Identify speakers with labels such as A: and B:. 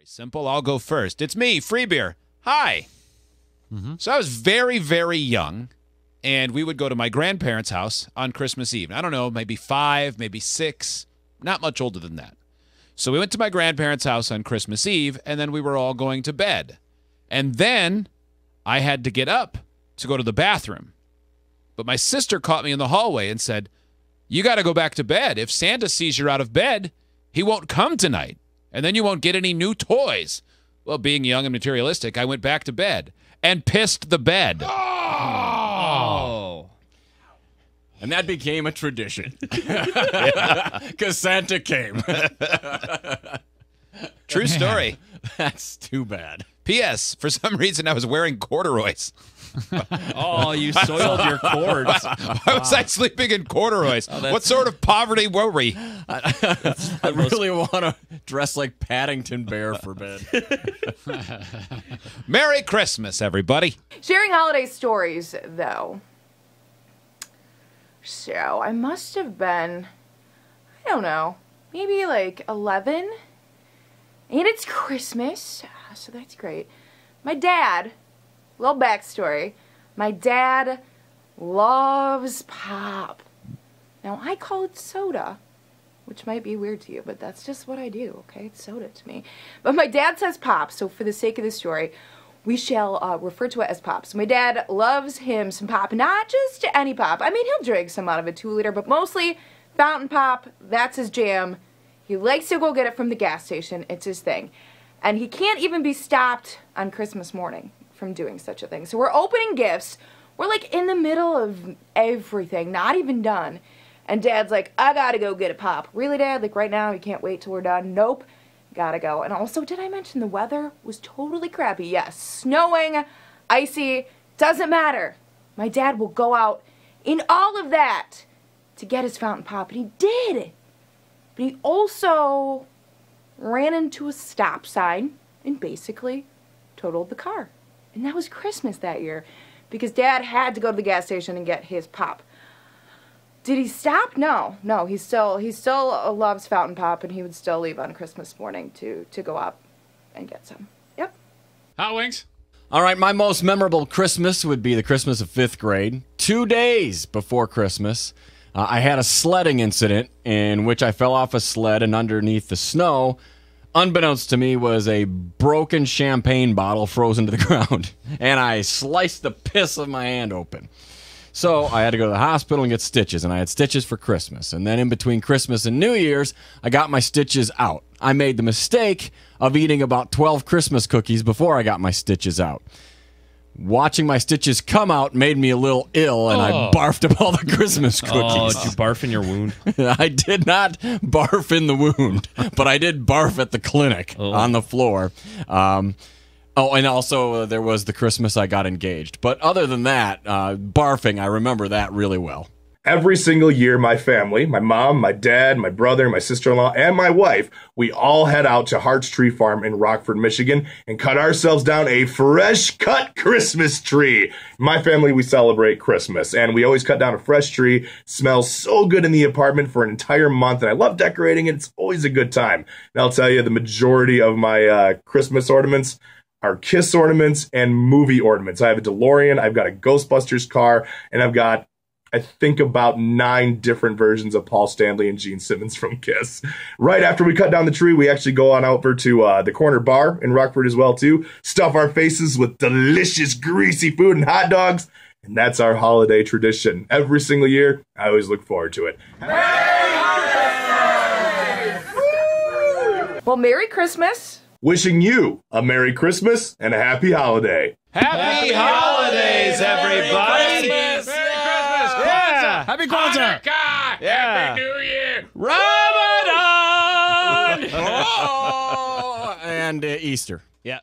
A: Very simple. I'll go first. It's me, Free Beer. Hi. Mm-hmm. So I was very, very young, and we would go to my grandparents' house on Christmas Eve. I don't know, maybe five, maybe six, not much older than that. So we went to my grandparents' house on Christmas Eve, and then we were all going to bed. And then I had to get up to go to the bathroom. But my sister caught me in the hallway and said, You got to go back to bed. If Santa sees you're out of bed, he won't come tonight. And then you won't get any new toys. Well, being young and materialistic, I went back to bed and pissed the bed.
B: Oh. oh.
C: And that became a tradition. Because Santa came.
A: True story.
C: That's too bad.
A: P.S. For some reason, I was wearing corduroys.
B: Oh, you soiled your cords.
A: Why was I sleeping in corduroys? Oh, what sort of poverty were we?
C: I really want to dress like Paddington Bear for bed.
A: Merry Christmas, everybody.
D: Sharing holiday stories, though. So, I must have been, I don't know, maybe like 11. And it's Christmas, ah, so that's great. My dad, little backstory, my dad loves pop. Now, I call it soda, which might be weird to you, but that's just what I do, okay? It's soda to me. But my dad says pop, so for the sake of the story, we shall uh, refer to it as pop. So my dad loves him some pop, not just any pop. I mean, he'll drink some out of a two liter, but mostly fountain pop. That's his jam. He likes to go get it from the gas station. It's his thing. And he can't even be stopped on Christmas morning from doing such a thing. So we're opening gifts. We're like in the middle of everything, not even done. And dad's like, I gotta go get a pop. Really, dad? Like right now? You can't wait till we're done? Nope. Gotta go. And also, did I mention the weather was totally crappy? Yes. Snowing, icy, doesn't matter. My dad will go out in all of that to get his fountain pop. And he did. But he also ran into a stop sign and basically totaled the car. And that was Christmas that year because dad had to go to the gas station and get his pop. Did he stop? No, no. He still he still uh, loves fountain pop, and he would still leave on Christmas morning to to go up and get some. Yep.
B: Hot wings.
C: All right, my most memorable Christmas would be the Christmas of fifth grade. Two days before Christmas, uh, I had a sledding incident in which I fell off a sled and underneath the snow, unbeknownst to me, was a broken champagne bottle frozen to the ground. And I sliced the piss of my hand open. So I had to go to the hospital and get stitches, and I had stitches for Christmas. And then in between Christmas and New Year's, I got my stitches out. I made the mistake of eating about 12 Christmas cookies before I got my stitches out. Watching my stitches come out made me a little ill, and I
B: Oh.
C: barfed up all the Christmas cookies.
B: Oh,
C: cookies.
B: did you barf in your wound?
C: I did not barf in the wound, but I did barf at the clinic
B: Oh.
C: on the floor. Um, oh, and also uh, there was the Christmas I got engaged. But other than that, uh, barfing, I remember that really well.
E: Every single year, my family, my mom, my dad, my brother, my sister in law, and my wife, we all head out to Hart's Tree Farm in Rockford, Michigan, and cut ourselves down a fresh cut Christmas tree. My family, we celebrate Christmas, and we always cut down a fresh tree. smells so good in the apartment for an entire month, and I love decorating it. It's always a good time. And I'll tell you, the majority of my uh, Christmas ornaments are Kiss ornaments and movie ornaments. I have a DeLorean, I've got a Ghostbusters car, and I've got I think about nine different versions of Paul Stanley and Gene Simmons from Kiss. Right after we cut down the tree, we actually go on over to uh, the corner bar in Rockford as well too. Stuff our faces with delicious greasy food and hot dogs, and that's our holiday tradition. Every single year, I always look forward to it.
D: Well, Merry Christmas.
E: Wishing you a Merry Christmas and a Happy Holiday.
A: Happy holidays, everybody.
B: Merry Christmas.
A: Yeah.
B: Happy Kwanzaa.
A: Yeah.
B: Happy New Year.
C: Ramadan! oh, and uh, Easter.
A: Yeah.